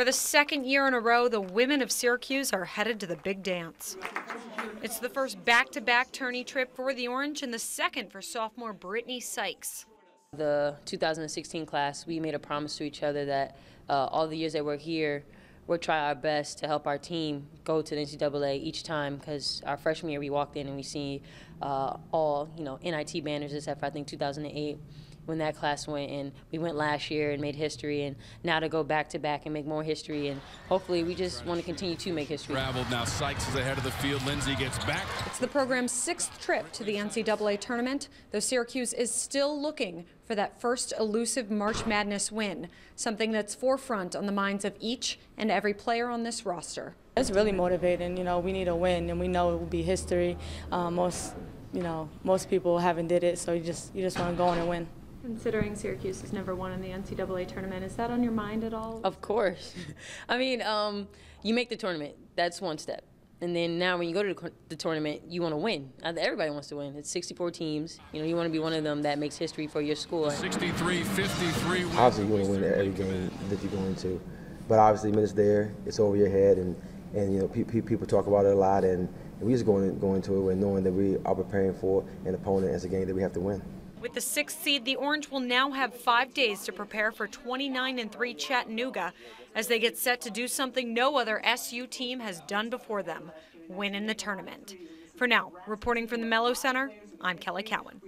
For the second year in a row, the women of Syracuse are headed to the big dance. It's the first back-to-back tourney trip for the Orange and the second for sophomore Brittney Sykes. The 2016 class, we made a promise to each other that uh, all the years that we're here, we'll try our best to help our team go to the NCAA each time because our freshman year we walked in and we see uh, all, you know, NIT banners except for I think 2008 when that class went and we went last year and made history and now to go back to back and make more history and hopefully we just want to continue to make history. Traveled now Sykes is ahead of the field. Lindsay gets back. It's the program's sixth trip to the NCAA tournament, though Syracuse is still looking for that first elusive March Madness win, something that's forefront on the minds of each and every player on this roster. It's really motivating. You know, we need a win, and we know it will be history. Uh, most, you know, most people haven't did it, so you just you just want to go in and win. Considering Syracuse has never won in the NCAA tournament, is that on your mind at all? Of course. I mean, um, you make the tournament. That's one step. And then now when you go to the tournament, you want to win. Uh, everybody wants to win. It's 64 teams. You know, you want to be one of them that makes history for your school. 63-53. Obviously, you want to win every game that you go into. But obviously, when it's there, it's over your head, and, and you know, pe pe people talk about it a lot, and, and we just go, in, go into it and knowing that we are preparing for an opponent as a game that we have to win. With the sixth seed, the Orange will now have five days to prepare for 29 and 3 Chattanooga as they get set to do something no other SU team has done before them win in the tournament. For now, reporting from the Melo Center, I'm Kelly Cowan.